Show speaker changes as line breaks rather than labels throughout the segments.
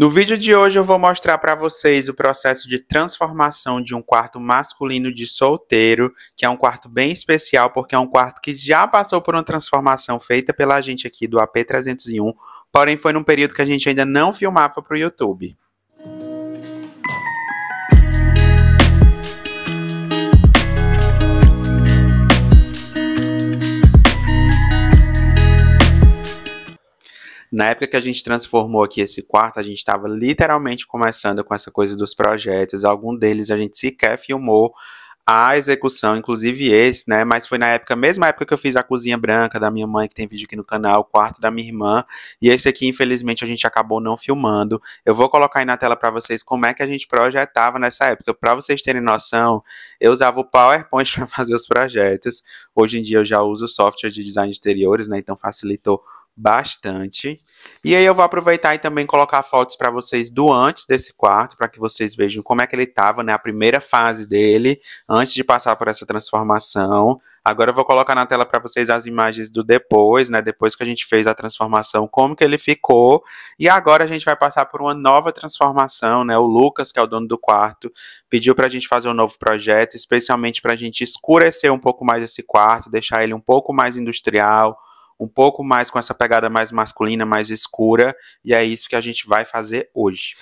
No vídeo de hoje eu vou mostrar para vocês o processo de transformação de um quarto masculino de solteiro, que é um quarto bem especial porque é um quarto que já passou por uma transformação feita pela gente aqui do AP301, porém foi num período que a gente ainda não filmava para o YouTube. Na época que a gente transformou aqui esse quarto, a gente estava literalmente começando com essa coisa dos projetos. Algum deles a gente sequer filmou a execução, inclusive esse, né? Mas foi na época, mesma época que eu fiz a cozinha branca da minha mãe, que tem vídeo aqui no canal, o quarto da minha irmã, e esse aqui, infelizmente, a gente acabou não filmando. Eu vou colocar aí na tela para vocês como é que a gente projetava nessa época. Para vocês terem noção, eu usava o PowerPoint para fazer os projetos. Hoje em dia eu já uso software de design de interiores, né? Então facilitou bastante. E aí eu vou aproveitar e também colocar fotos para vocês do antes desse quarto, para que vocês vejam como é que ele estava, né, a primeira fase dele, antes de passar por essa transformação. Agora eu vou colocar na tela para vocês as imagens do depois, né, depois que a gente fez a transformação, como que ele ficou. E agora a gente vai passar por uma nova transformação, né? O Lucas, que é o dono do quarto, pediu para a gente fazer um novo projeto, especialmente para a gente escurecer um pouco mais esse quarto, deixar ele um pouco mais industrial, um pouco mais com essa pegada mais masculina, mais escura, e é isso que a gente vai fazer hoje.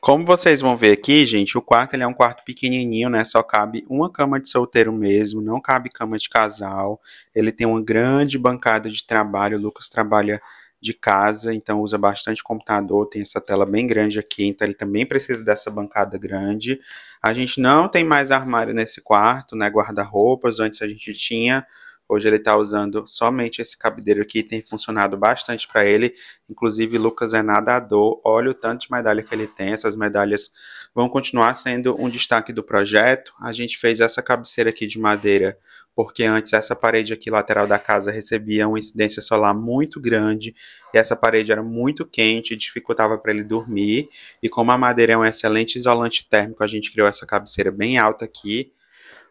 Como vocês vão ver aqui, gente, o quarto ele é um quarto pequenininho, né? Só cabe uma cama de solteiro mesmo, não cabe cama de casal. Ele tem uma grande bancada de trabalho. O Lucas trabalha de casa, então usa bastante computador, tem essa tela bem grande aqui, então ele também precisa dessa bancada grande. A gente não tem mais armário nesse quarto, né? Guarda-roupas, antes a gente tinha Hoje ele está usando somente esse cabideiro aqui, tem funcionado bastante para ele. Inclusive, Lucas é nadador. Olha o tanto de medalha que ele tem. Essas medalhas vão continuar sendo um destaque do projeto. A gente fez essa cabeceira aqui de madeira porque antes essa parede aqui lateral da casa recebia uma incidência solar muito grande e essa parede era muito quente, dificultava para ele dormir. E como a madeira é um excelente isolante térmico, a gente criou essa cabeceira bem alta aqui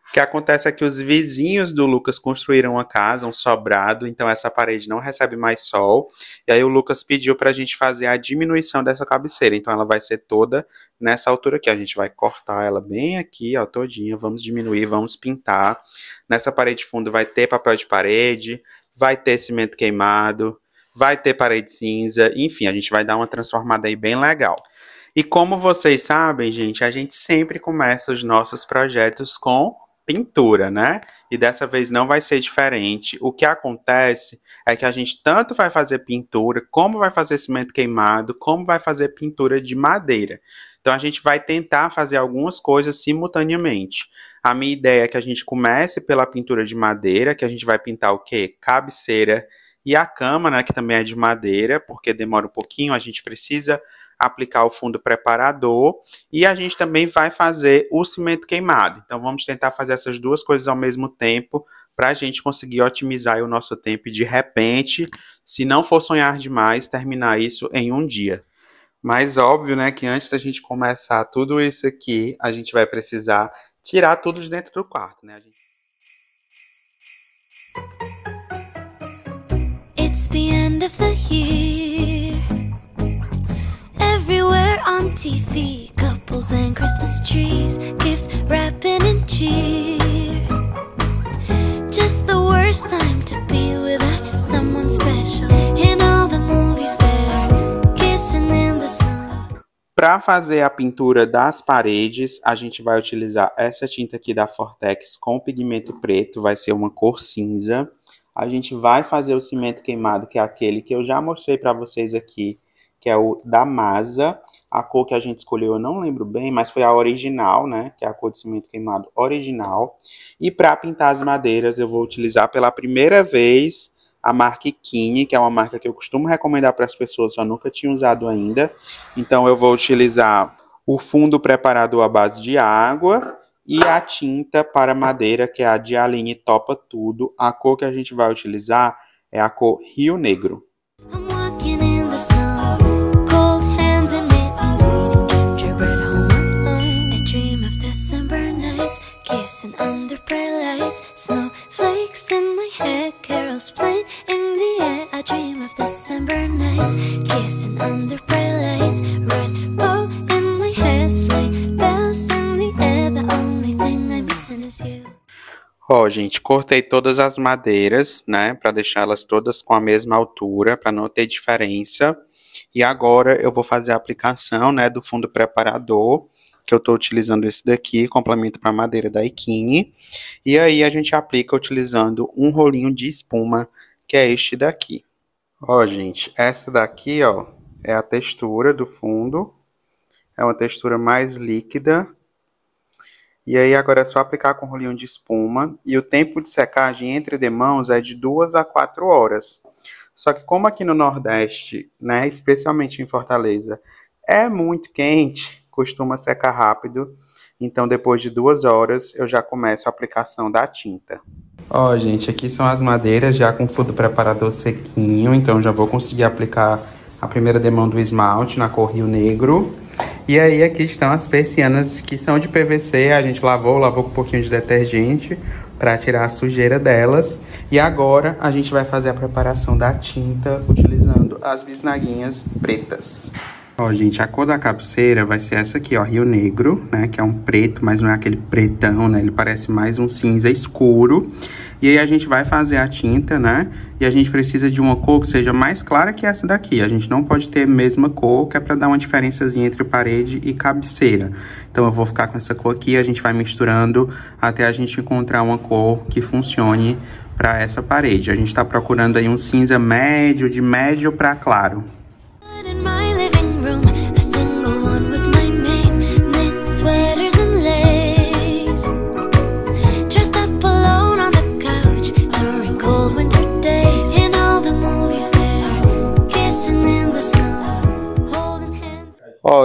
o que acontece é que os vizinhos do Lucas construíram uma casa, um sobrado, então essa parede não recebe mais sol. E aí o Lucas pediu para a gente fazer a diminuição dessa cabeceira. Então ela vai ser toda nessa altura aqui. A gente vai cortar ela bem aqui, ó, todinha. Vamos diminuir, vamos pintar. Nessa parede de fundo vai ter papel de parede, vai ter cimento queimado, vai ter parede cinza. Enfim, a gente vai dar uma transformada aí bem legal. E como vocês sabem, gente, a gente sempre começa os nossos projetos com pintura, né? E dessa vez não vai ser diferente. O que acontece é que a gente tanto vai fazer pintura, como vai fazer cimento queimado, como vai fazer pintura de madeira. Então a gente vai tentar fazer algumas coisas simultaneamente. A minha ideia é que a gente comece pela pintura de madeira, que a gente vai pintar o quê? Cabeceira e a cama, né, que também é de madeira, porque demora um pouquinho, a gente precisa aplicar o fundo preparador e a gente também vai fazer o cimento queimado. Então vamos tentar fazer essas duas coisas ao mesmo tempo para a gente conseguir otimizar o nosso tempo e de repente, se não for sonhar demais, terminar isso em um dia. Mas óbvio, né, que antes da gente começar tudo isso aqui, a gente vai precisar tirar tudo de dentro do quarto, né? Gente... It's the end of the year. TV, couples and Christmas trees, gift wrapping and cheer. Just the worst time to be someone special. In all the movies there, kissing in the snow. Para fazer a pintura das paredes, a gente vai utilizar essa tinta aqui da Fortex com pigmento preto, vai ser uma cor cinza a gente vai fazer o cimento queimado, que é aquele que eu já mostrei para vocês aqui, que é o da Masa. A cor que a gente escolheu eu não lembro bem, mas foi a original, né? Que é a cor de cimento queimado original. E para pintar as madeiras, eu vou utilizar pela primeira vez a marca Kine, que é uma marca que eu costumo recomendar para as pessoas, só nunca tinha usado ainda. Então eu vou utilizar o fundo preparado à base de água e a tinta para madeira, que é a Dialine Topa Tudo. A cor que a gente vai utilizar é a cor Rio Negro. Gente, cortei todas as madeiras, né, para deixá-las todas com a mesma altura, para não ter diferença. E agora eu vou fazer a aplicação, né, do fundo preparador, que eu estou utilizando esse daqui, complemento para madeira da Ikine. E aí a gente aplica utilizando um rolinho de espuma, que é este daqui. Ó, gente, essa daqui, ó, é a textura do fundo. É uma textura mais líquida, e aí agora é só aplicar com rolinho de espuma. E o tempo de secagem entre demãos é de 2 a 4 horas. Só que como aqui no Nordeste, né, especialmente em Fortaleza, é muito quente, costuma secar rápido. Então depois de duas horas eu já começo a aplicação da tinta. Ó, gente, aqui são as madeiras já com fundo preparador sequinho. Então já vou conseguir aplicar a primeira demão do esmalte na cor Rio Negro. E aí aqui estão as persianas que são de PVC, a gente lavou, lavou com um pouquinho de detergente para tirar a sujeira delas. E agora a gente vai fazer a preparação da tinta utilizando as bisnaguinhas pretas. Ó, gente, a cor da cabeceira vai ser essa aqui, ó, Rio Negro, né, que é um preto, mas não é aquele pretão, né, ele parece mais um cinza escuro. E aí a gente vai fazer a tinta, né? E a gente precisa de uma cor que seja mais clara que essa daqui. A gente não pode ter a mesma cor, que é para dar uma diferençazinha entre parede e cabeceira. Então eu vou ficar com essa cor aqui, a gente vai misturando até a gente encontrar uma cor que funcione para essa parede. A gente está procurando aí um cinza médio, de médio para claro.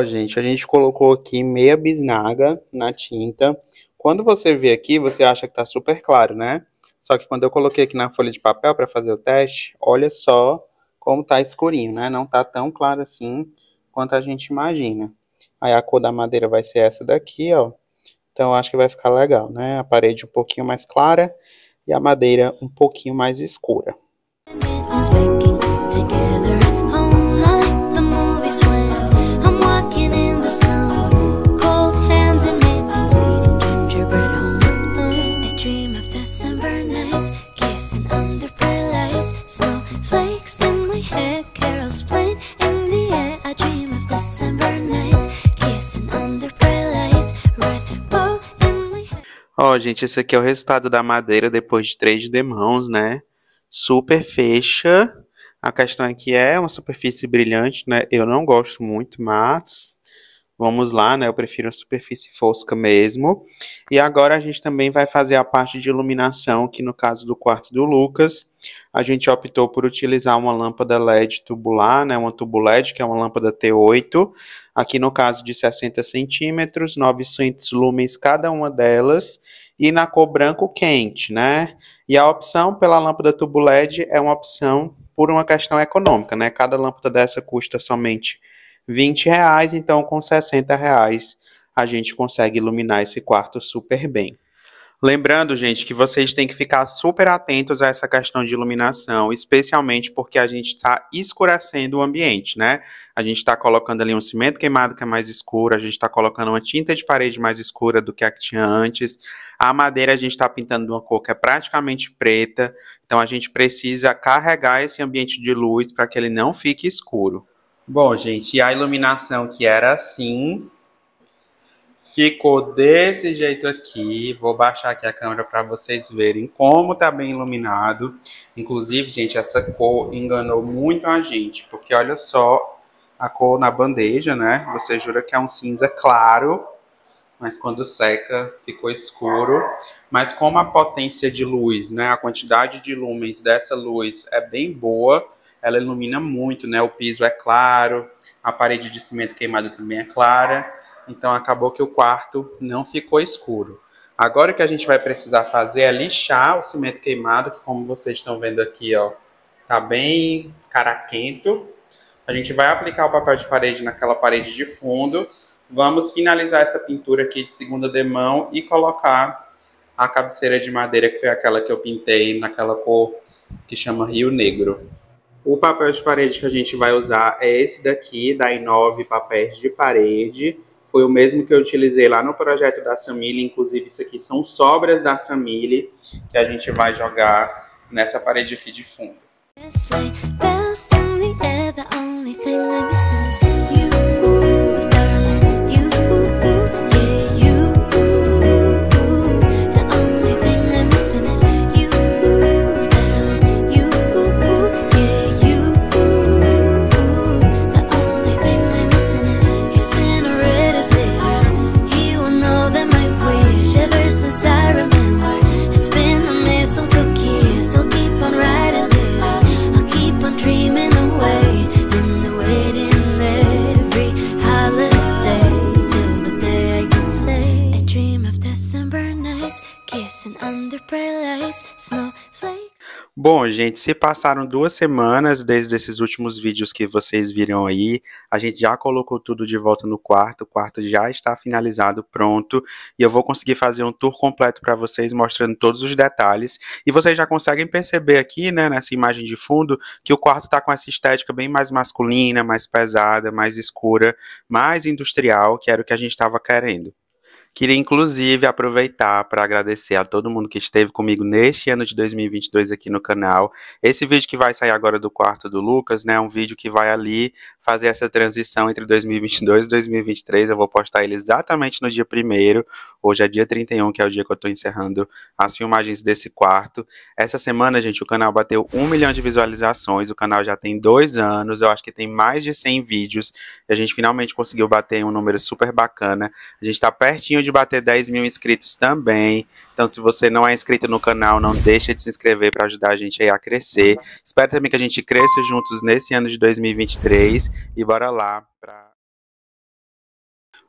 Gente, a gente colocou aqui meia bisnaga na tinta. Quando você vê aqui, você acha que tá super claro, né? Só que quando eu coloquei aqui na folha de papel para fazer o teste, olha só como tá escurinho, né? Não tá tão claro assim quanto a gente imagina. Aí a cor da madeira vai ser essa daqui, ó. Então acho que vai ficar legal, né? A parede um pouquinho mais clara e a madeira um pouquinho mais escura. Ó, gente, esse aqui é o resultado da madeira depois de três demãos, né? Super fecha. A questão é que é uma superfície brilhante, né? Eu não gosto muito, mas vamos lá, né? Eu prefiro a superfície fosca mesmo. E agora a gente também vai fazer a parte de iluminação, que no caso do quarto do Lucas, a gente optou por utilizar uma lâmpada LED tubular, né? Uma tubo LED, que é uma lâmpada T8. Aqui no caso de 60 centímetros, 900 lumens cada uma delas, e na cor branco quente, né? E a opção pela lâmpada tubo LED é uma opção por uma questão econômica, né? Cada lâmpada dessa custa somente 20 reais, então com 60 reais a gente consegue iluminar esse quarto super bem. Lembrando, gente, que vocês têm que ficar super atentos a essa questão de iluminação, especialmente porque a gente está escurecendo o ambiente, né? A gente está colocando ali um cimento queimado que é mais escuro, a gente está colocando uma tinta de parede mais escura do que a que tinha antes. A madeira a gente está pintando de uma cor que é praticamente preta, então a gente precisa carregar esse ambiente de luz para que ele não fique escuro. Bom, gente, a iluminação que era assim, Ficou desse jeito aqui. Vou baixar aqui a câmera para vocês verem como tá bem iluminado. Inclusive, gente, essa cor enganou muito a gente, porque olha só a cor na bandeja, né? Você jura que é um cinza claro, mas quando seca ficou escuro. Mas como a potência de luz, né, a quantidade de lumens dessa luz é bem boa, ela ilumina muito, né? O piso é claro, a parede de cimento queimado também é clara então acabou que o quarto não ficou escuro. Agora o que a gente vai precisar fazer é lixar o cimento queimado, que como vocês estão vendo aqui, ó, tá bem caraquento. A gente vai aplicar o papel de parede naquela parede de fundo. Vamos finalizar essa pintura aqui de segunda demão e colocar a cabeceira de madeira, que foi aquela que eu pintei naquela cor que chama Rio Negro. O papel de parede que a gente vai usar é esse daqui, da Inove Papéis de Parede foi o mesmo que eu utilizei lá no projeto da Samile. Inclusive, isso aqui são sobras da Samile que a gente vai jogar nessa parede aqui de fundo. Bom, gente, se passaram duas semanas desde esses últimos vídeos que vocês viram aí, a gente já colocou tudo de volta no quarto, o quarto já está finalizado, pronto, e eu vou conseguir fazer um tour completo para vocês mostrando todos os detalhes, e vocês já conseguem perceber aqui, né, nessa imagem de fundo, que o quarto está com essa estética bem mais masculina, mais pesada, mais escura, mais industrial, que era o que a gente estava querendo. Queria inclusive aproveitar para agradecer a todo mundo que esteve comigo neste ano de 2022 aqui no canal. Esse vídeo que vai sair agora do quarto do Lucas, né, é um vídeo que vai ali fazer essa transição entre 2022 e 2023. Eu vou postar ele exatamente no dia 1 Hoje é dia 31, que é o dia que eu estou encerrando as filmagens desse quarto. Essa semana, gente, o canal bateu um milhão de visualizações. O canal já tem dois anos. Eu acho que tem mais de 100 vídeos. E a gente finalmente conseguiu bater um número super bacana. A gente está pertinho de bater 10 mil inscritos também. Então, se você não é inscrito no canal, não deixa de se inscrever para ajudar a gente a crescer. Espero também que a gente cresça juntos nesse ano de 2023. E bora lá para.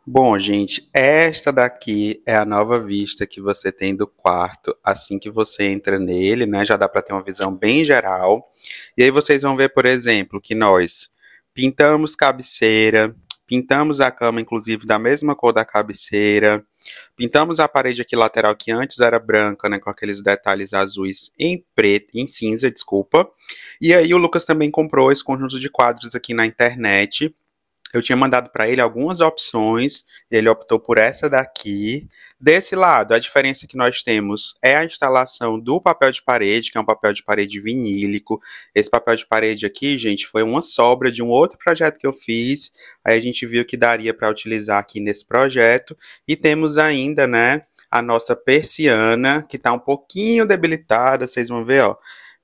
Bom, gente, esta daqui é a nova vista que você tem do quarto assim que você entra nele, né? Já dá para ter uma visão bem geral. E aí vocês vão ver, por exemplo, que nós pintamos cabeceira, pintamos a cama, inclusive, da mesma cor da cabeceira, Pintamos a parede aqui lateral que antes era branca, né, com aqueles detalhes azuis em preto, em cinza, desculpa. E aí o Lucas também comprou esse conjunto de quadros aqui na internet. Eu tinha mandado para ele algumas opções, ele optou por essa daqui. Desse lado, a diferença que nós temos é a instalação do papel de parede, que é um papel de parede vinílico. Esse papel de parede aqui, gente, foi uma sobra de um outro projeto que eu fiz. Aí a gente viu que daria para utilizar aqui nesse projeto. E temos ainda, né, a nossa persiana, que está um pouquinho debilitada, vocês vão ver, ó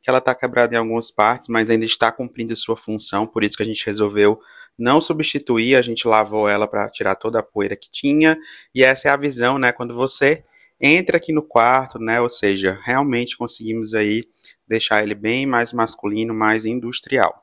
que ela está quebrada em algumas partes, mas ainda está cumprindo sua função, por isso que a gente resolveu não substituir, a gente lavou ela para tirar toda a poeira que tinha, e essa é a visão, né, quando você entra aqui no quarto, né, ou seja, realmente conseguimos aí deixar ele bem mais masculino, mais industrial.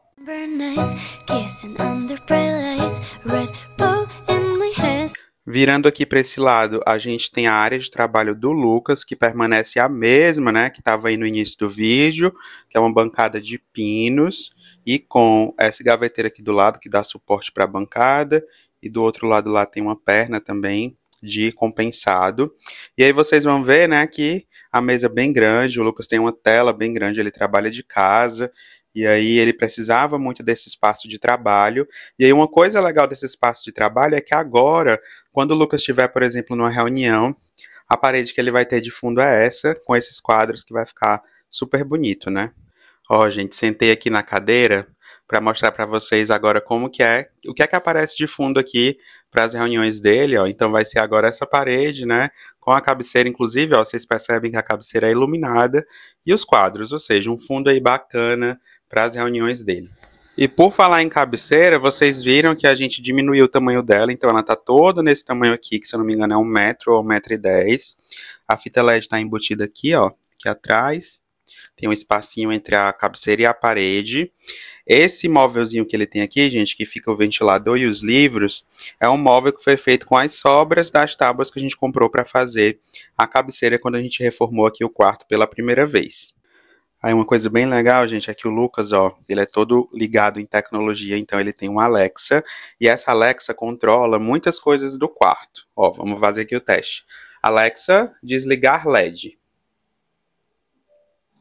Virando aqui para esse lado, a gente tem a área de trabalho do Lucas, que permanece a mesma, né, que estava aí no início do vídeo, que é uma bancada de pinos, e com essa gaveteira aqui do lado, que dá suporte para a bancada, e do outro lado lá tem uma perna também de compensado. E aí vocês vão ver, né, que a mesa é bem grande, o Lucas tem uma tela bem grande, ele trabalha de casa, e aí ele precisava muito desse espaço de trabalho. E aí uma coisa legal desse espaço de trabalho é que agora, quando o Lucas estiver, por exemplo, numa reunião, a parede que ele vai ter de fundo é essa, com esses quadros que vai ficar super bonito, né? Ó, gente, sentei aqui na cadeira para mostrar para vocês agora como que é, o que é que aparece de fundo aqui para as reuniões dele, ó. Então vai ser agora essa parede, né, com a cabeceira inclusive, ó, vocês percebem que a cabeceira é iluminada e os quadros, ou seja, um fundo aí bacana para as reuniões dele. E por falar em cabeceira, vocês viram que a gente diminuiu o tamanho dela, então ela está toda nesse tamanho aqui, que se eu não me engano é um metro ou um metro e dez. A fita LED está embutida aqui, ó, aqui atrás. Tem um espacinho entre a cabeceira e a parede. Esse móvelzinho que ele tem aqui, gente, que fica o ventilador e os livros, é um móvel que foi feito com as sobras das tábuas que a gente comprou para fazer a cabeceira quando a gente reformou aqui o quarto pela primeira vez. Aí uma coisa bem legal, gente, é que o Lucas, ó, ele é todo ligado em tecnologia, então ele tem um Alexa, e essa Alexa controla muitas coisas do quarto. Ó, vamos fazer aqui o teste. Alexa, desligar LED.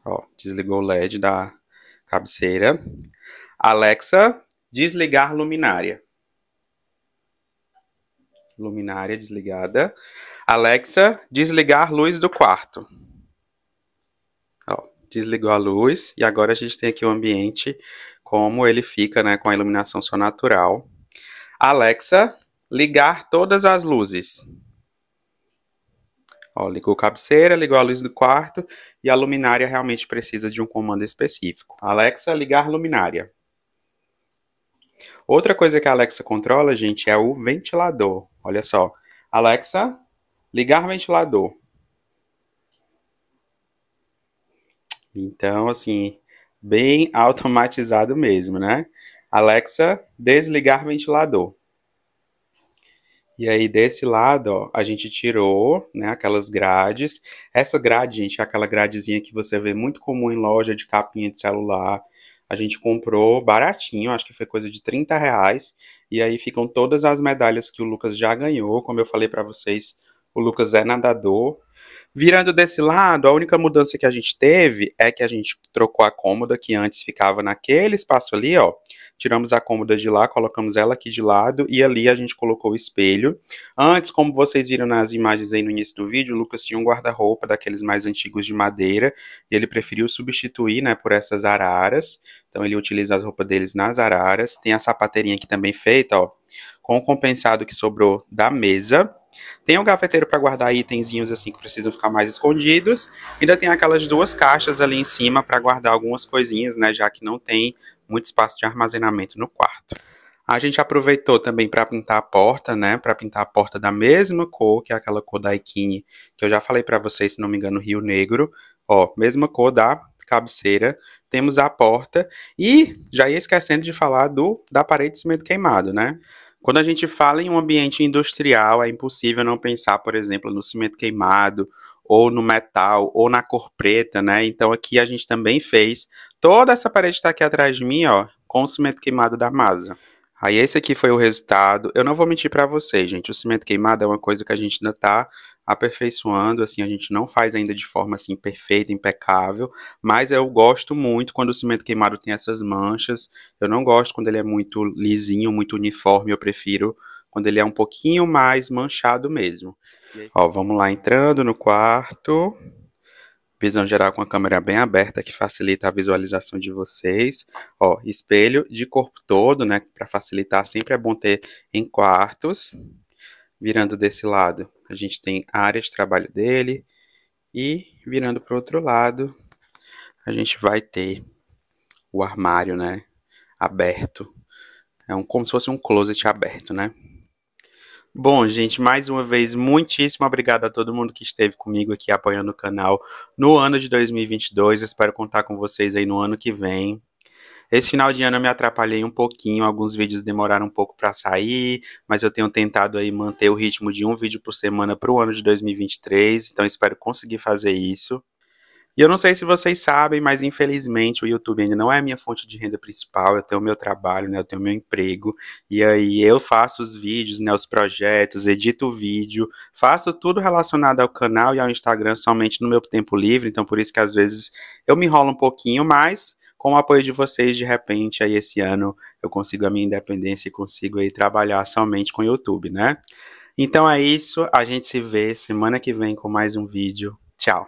Ó, desligou o LED da cabeceira. Alexa, desligar luminária. luminária desligada. Alexa, desligar luz do quarto. Desligou a luz e agora a gente tem aqui o ambiente como ele fica, né, com a iluminação só natural. Alexa, ligar todas as luzes. Ó, ligou a cabeceira, ligou a luz do quarto e a luminária realmente precisa de um comando específico. Alexa, ligar luminária. Outra coisa que a Alexa controla, gente, é o ventilador. Olha só. Alexa, ligar ventilador. Então, assim, bem automatizado mesmo, né? Alexa, desligar ventilador. E aí, desse lado, ó, a gente tirou, né, aquelas grades. Essa grade, gente, é aquela gradezinha que você vê muito comum em loja de capinha de celular. A gente comprou baratinho, acho que foi coisa de 30 reais. E aí ficam todas as medalhas que o Lucas já ganhou. Como eu falei para vocês, o Lucas é nadador. Virando desse lado, a única mudança que a gente teve é que a gente trocou a cômoda que antes ficava naquele espaço ali, ó tiramos a cômoda de lá, colocamos ela aqui de lado e ali a gente colocou o espelho. Antes, como vocês viram nas imagens aí no início do vídeo, o Lucas tinha um guarda-roupa daqueles mais antigos de madeira e ele preferiu substituir, né, por essas araras. Então ele utiliza as roupas deles nas araras. Tem a sapateirinha aqui também feita, ó, com o compensado que sobrou da mesa. Tem um gaveteiro para guardar itenzinhos assim que precisam ficar mais escondidos. Ainda tem aquelas duas caixas ali em cima para guardar algumas coisinhas, né, já que não tem muito espaço de armazenamento no quarto. A gente aproveitou também para pintar a porta, né? Para pintar a porta da mesma cor, que é aquela cor da Ikine, que eu já falei para vocês, se não me engano, Rio Negro. Ó, mesma cor da cabeceira. Temos a porta e já ia esquecendo de falar do da parede de cimento queimado, né? Quando a gente fala em um ambiente industrial, é impossível não pensar, por exemplo, no cimento queimado ou no metal, ou na cor preta, né? Então aqui a gente também fez toda essa parede está aqui atrás de mim, ó, com o cimento queimado da Masa. Aí esse aqui foi o resultado. Eu não vou mentir para vocês, gente. O cimento queimado é uma coisa que a gente ainda tá aperfeiçoando, assim, a gente não faz ainda de forma assim perfeita, impecável, mas eu gosto muito quando o cimento queimado tem essas manchas. Eu não gosto quando ele é muito lisinho, muito uniforme, eu prefiro quando ele é um pouquinho mais manchado mesmo. Ó, vamos lá entrando no quarto. Visão geral com a câmera bem aberta que facilita a visualização de vocês. Ó, espelho de corpo todo, né, para facilitar, sempre é bom ter em quartos. Virando desse lado, a gente tem a área de trabalho dele e virando para o outro lado, a gente vai ter o armário, né, aberto. É um como se fosse um closet aberto, né? Bom, gente, mais uma vez, muitíssimo obrigado a todo mundo que esteve comigo aqui apoiando o canal no ano de 2022. Espero contar com vocês aí no ano que vem. Esse final de ano eu me atrapalhei um pouquinho, alguns vídeos demoraram um pouco para sair, mas eu tenho tentado aí manter o ritmo de um vídeo por semana para o ano de 2023, então espero conseguir fazer isso. E eu não sei se vocês sabem, mas infelizmente o YouTube ainda não é a minha fonte de renda principal. Eu tenho o meu trabalho, né? Eu tenho o meu emprego. E aí eu faço os vídeos, né? Os projetos, edito o vídeo, faço tudo relacionado ao canal e ao Instagram somente no meu tempo livre. Então por isso que às vezes eu me enrolo um pouquinho, mas com o apoio de vocês, de repente, aí esse ano eu consigo a minha independência e consigo aí trabalhar somente com o YouTube, né? Então é isso, a gente se vê semana que vem com mais um vídeo. Tchau!